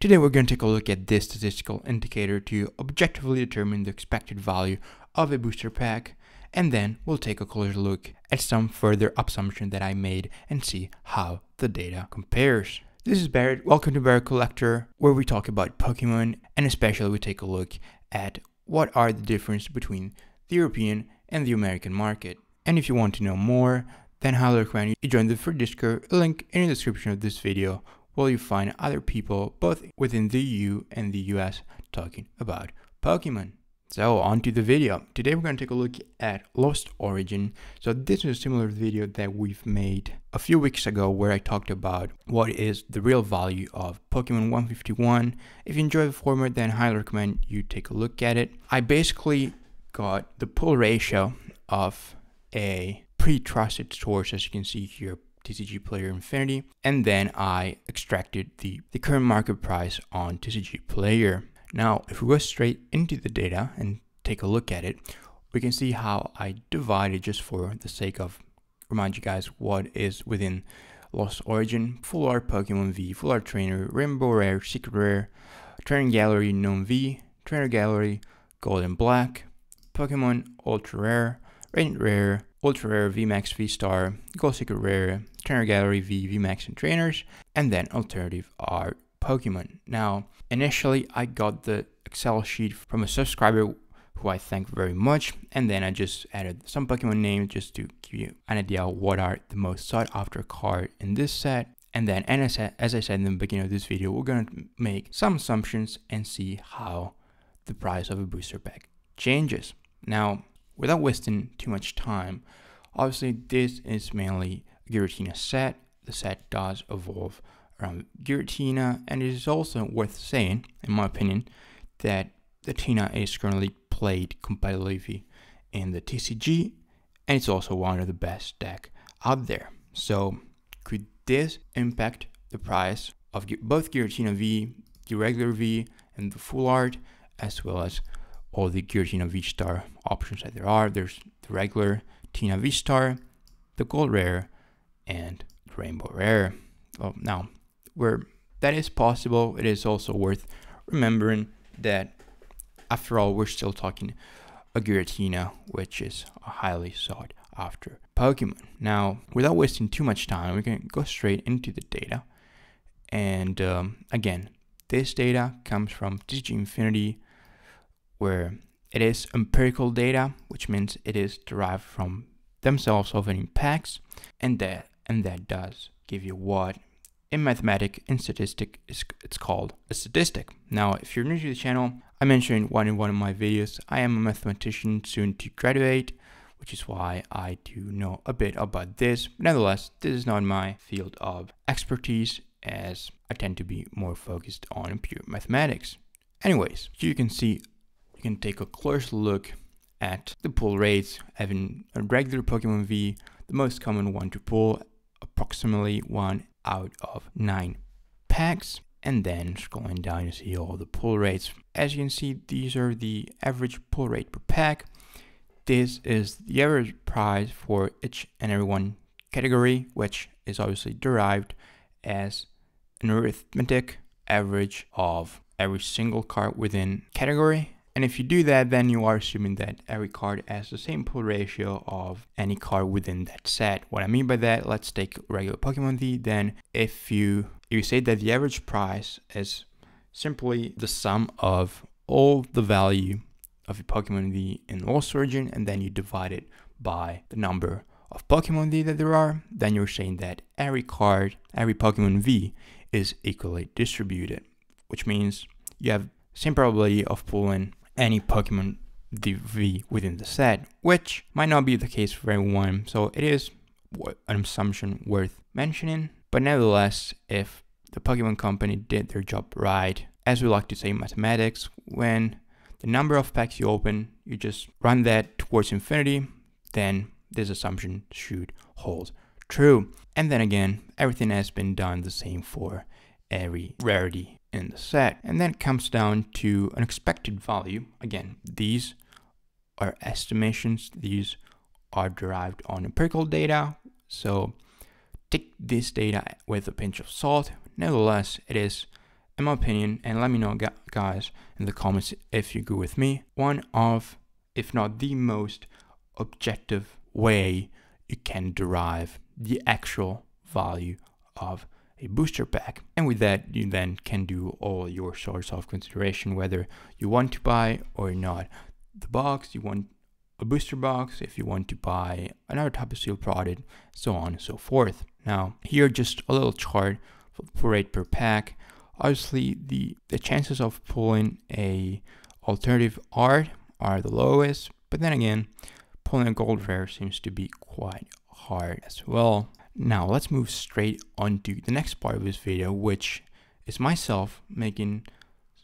Today we're going to take a look at this statistical indicator to objectively determine the expected value of a booster pack and then we'll take a closer look at some further assumption that I made and see how the data compares. This is Barrett, welcome to Barrett Collector where we talk about Pokemon and especially we take a look at what are the difference between the European and the American market. And if you want to know more, then highly recommend you join the free Discord link in the description of this video where you find other people both within the EU and the US talking about Pokemon. So on to the video. Today we're going to take a look at Lost Origin. So this is a similar video that we've made a few weeks ago where I talked about what is the real value of Pokemon 151. If you enjoy the format then I highly recommend you take a look at it. I basically got the pull ratio of a pre-trusted source as you can see here TCG Player Infinity, and then I extracted the, the current market price on TCG Player. Now, if we go straight into the data and take a look at it, we can see how I divided just for the sake of remind you guys what is within Lost Origin, Full Art Pokemon V, Full Art Trainer, Rainbow Rare, Secret Rare, Trainer Gallery Gnome V, Trainer Gallery, Gold and Black, Pokemon Ultra Rare, Radiant Rare, Ultra Rare VMAX V Star, Gold Secret Rare, Trainer Gallery V VMAX and Trainers, and then alternative are Pokemon. Now, initially I got the Excel sheet from a subscriber who I thank very much, and then I just added some Pokemon names just to give you an idea what are the most sought after card in this set. And then, and as, I, as I said in the beginning of this video, we're going to make some assumptions and see how the price of a booster pack changes. Now, without wasting too much time, obviously this is mainly Giratina set. The set does evolve around Giratina, and it is also worth saying, in my opinion, that the Tina is currently played competitively in the TCG, and it's also one of the best deck out there. So, could this impact the price of both Giratina V, the regular V, and the full art, as well as all the Giratina V-Star options that there are. There's the regular Tina V-Star, the Gold Rare, and the Rainbow Rare. Well, now, where that is possible, it is also worth remembering that after all, we're still talking a Giratina, which is a highly sought after Pokemon. Now, without wasting too much time, we can go straight into the data. And um, again, this data comes from TCG Infinity where it is empirical data, which means it is derived from themselves opening packs, and that and that does give you what in mathematics in statistic is it's called a statistic. Now, if you're new to the channel, I mentioned one in one of my videos. I am a mathematician soon to graduate, which is why I do know a bit about this. Nevertheless, this is not my field of expertise as I tend to be more focused on pure mathematics. Anyways, you can see you can take a closer look at the pull rates, having a regular Pokemon V, the most common one to pull, approximately one out of nine packs. And then scrolling down, you see all the pull rates. As you can see, these are the average pull rate per pack. This is the average price for each and every one category, which is obviously derived as an arithmetic average of every single card within category and if you do that, then you are assuming that every card has the same pull ratio of any card within that set. What I mean by that, let's take regular Pokemon V. Then if you you say that the average price is simply the sum of all the value of a Pokemon V in Lost Origin, and then you divide it by the number of Pokemon V that there are, then you're saying that every card, every Pokemon V is equally distributed, which means you have same probability of pulling any Pokemon DV within the set, which might not be the case for everyone, so it is an assumption worth mentioning. But nevertheless, if the Pokemon Company did their job right, as we like to say in mathematics, when the number of packs you open, you just run that towards infinity, then this assumption should hold true. And then again, everything has been done the same for every rarity in the set. And then it comes down to an expected value. Again, these are estimations. These are derived on empirical data. So take this data with a pinch of salt. Nevertheless, it is in my opinion, and let me know, guys, in the comments if you agree with me, one of, if not the most objective way you can derive the actual value of a booster pack. And with that, you then can do all your sorts of consideration, whether you want to buy or not the box, you want a booster box, if you want to buy another type of sealed product, so on and so forth. Now, here just a little chart for rate per pack. Obviously, the, the chances of pulling a alternative art are the lowest, but then again, pulling a gold rare seems to be quite hard as well. Now let's move straight on to the next part of this video, which is myself making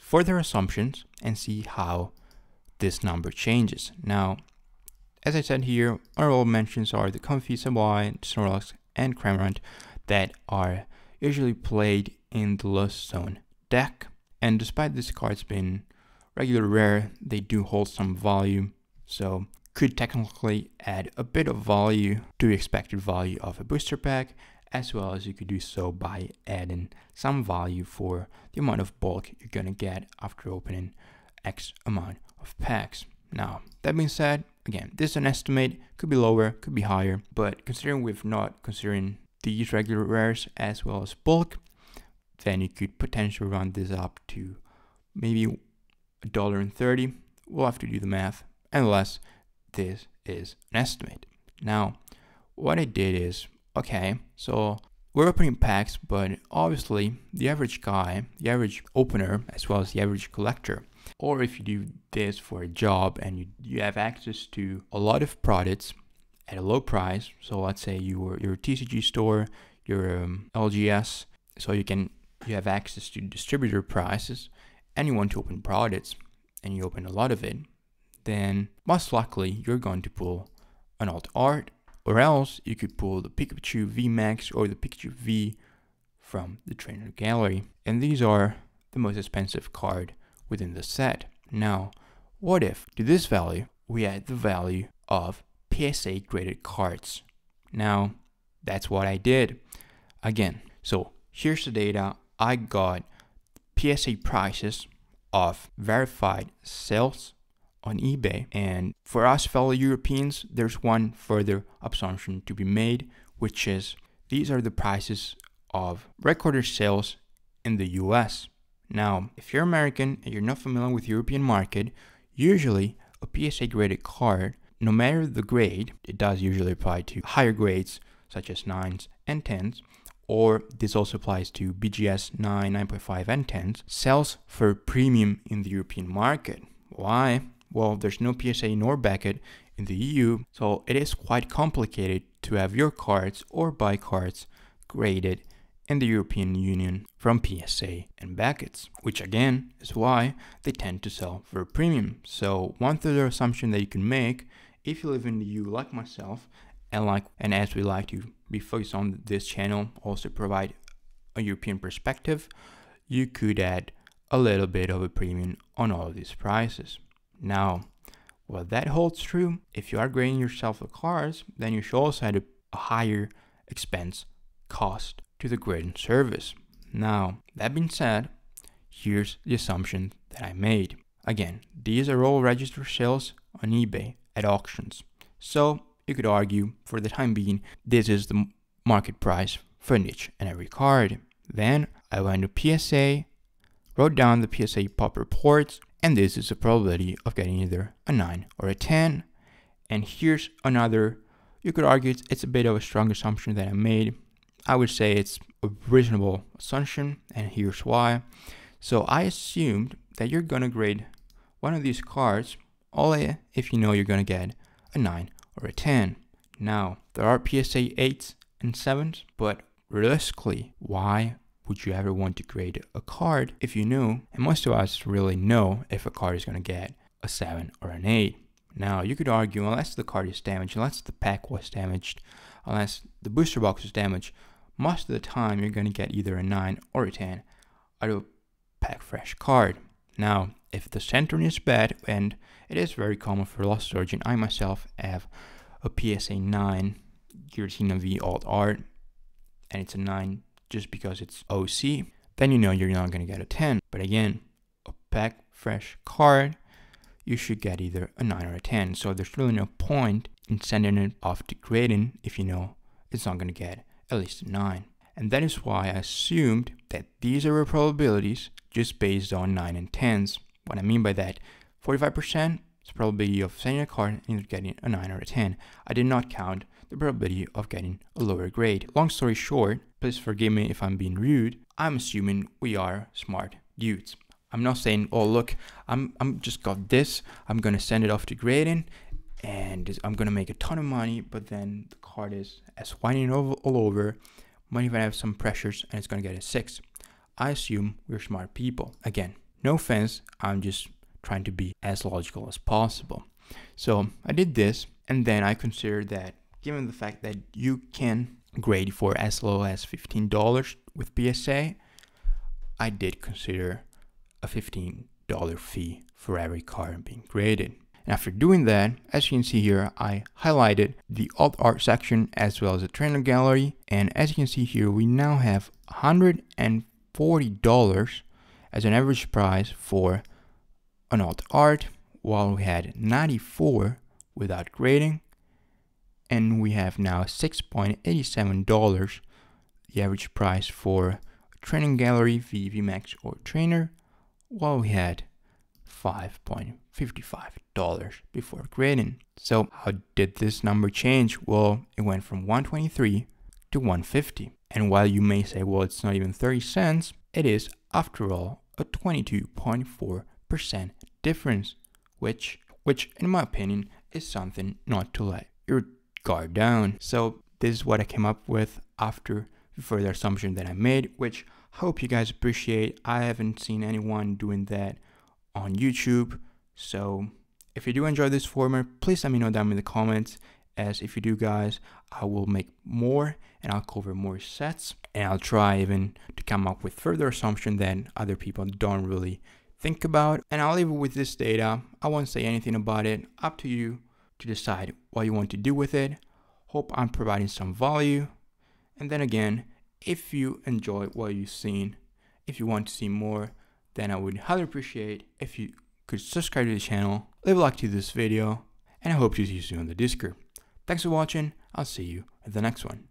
further assumptions and see how this number changes. Now, as I said here, honorable mentions are the Comfey, Sableye, Snorlax, and Cramorant that are usually played in the Lost Zone deck. And despite this card's being regular rare, they do hold some value. So could technically add a bit of value to the expected value of a booster pack, as well as you could do so by adding some value for the amount of bulk you're gonna get after opening X amount of packs. Now, that being said, again, this is an estimate, could be lower, could be higher, but considering we've not considering these regular rares as well as bulk, then you could potentially run this up to maybe a dollar and thirty. We'll have to do the math, unless this is an estimate. Now, what I did is, okay, so we're opening packs, but obviously the average guy, the average opener, as well as the average collector, or if you do this for a job and you, you have access to a lot of products at a low price, so let's say you are your TCG store, your um, LGS, so you can you have access to distributor prices, and you want to open products, and you open a lot of it, then most likely you're going to pull an alt art, or else you could pull the Pikachu V Max or the Pikachu V from the trainer gallery. And these are the most expensive card within the set. Now, what if to this value we add the value of PSA graded cards? Now, that's what I did. Again, so here's the data. I got PSA prices of verified sales on eBay. And for us fellow Europeans, there's one further assumption to be made, which is these are the prices of recorded sales in the US. Now, if you're American and you're not familiar with European market, usually a PSA graded card, no matter the grade, it does usually apply to higher grades such as 9s and 10s, or this also applies to BGS 9, 9.5 and 10s, sells for premium in the European market. Why? Well, there's no PSA nor Beckett in the EU, so it is quite complicated to have your cards or buy cards graded in the European Union from PSA and Beckett's, which again is why they tend to sell for a premium. So one further assumption that you can make if you live in the EU like myself and like and as we like to be focused on this channel also provide a European perspective, you could add a little bit of a premium on all these prices. Now, while that holds true, if you are grading yourself a cars, then you should also add a higher expense cost to the grading service. Now, that being said, here's the assumption that I made. Again, these are all registered sales on eBay at auctions. So you could argue, for the time being, this is the market price for each and every card. Then I went to PSA, wrote down the PSA pop reports, and this is the probability of getting either a 9 or a 10. And here's another, you could argue it's, it's a bit of a strong assumption that I made. I would say it's a reasonable assumption, and here's why. So I assumed that you're gonna grade one of these cards only if you know you're gonna get a 9 or a 10. Now, there are PSA 8s and 7s, but realistically, why would you ever want to create a card if you knew, and most of us really know if a card is going to get a 7 or an 8. Now, you could argue, unless the card is damaged, unless the pack was damaged, unless the booster box was damaged, most of the time you're going to get either a 9 or a 10 out of a pack fresh card. Now, if the centering is bad, and it is very common for Lost Origin, I myself have a PSA 9 Giratina V Alt Art, and it's a 9 just because it's OC, then you know you're not going to get a 10. But again, a pack fresh card, you should get either a 9 or a 10. So there's really no point in sending it off to grading if you know it's not going to get at least a 9. And that is why I assumed that these are probabilities just based on 9 and 10s. What I mean by that, 45% is probability of sending a card and getting a 9 or a 10. I did not count the probability of getting a lower grade. Long story short, please forgive me if I'm being rude, I'm assuming we are smart dudes. I'm not saying, oh look, I'm I'm just got this, I'm gonna send it off to grading and I'm gonna make a ton of money, but then the card is as whitening all, all over, might even have some pressures and it's gonna get a six. I assume we're smart people. Again, no offense, I'm just trying to be as logical as possible. So I did this and then I considered that given the fact that you can grade for as low as $15 with PSA, I did consider a $15 fee for every card being graded. And after doing that, as you can see here, I highlighted the alt art section as well as the trainer gallery. And as you can see here, we now have $140 as an average price for an alt art, while we had 94 without grading and we have now $6.87 the average price for training gallery VV Max or trainer while we had $5.55 before grading. So how did this number change? Well, it went from 123 to 150. And while you may say, well, it's not even 30 cents, it is, after all, a 22.4% difference, which, which in my opinion, is something not to let your guard down. So this is what I came up with after the further assumption that I made, which I hope you guys appreciate. I haven't seen anyone doing that on YouTube. So if you do enjoy this format, please let me know down in the comments. As if you do, guys, I will make more and I'll cover more sets. And I'll try even to come up with further assumption that other people don't really think about. And I'll leave it with this data. I won't say anything about it. Up to you to decide what you want to do with it. Hope I'm providing some value. And then again, if you enjoy what you've seen, if you want to see more, then I would highly appreciate if you could subscribe to the channel, leave a like to this video, and I hope to see you soon on the Discord. Thanks for watching, I'll see you in the next one.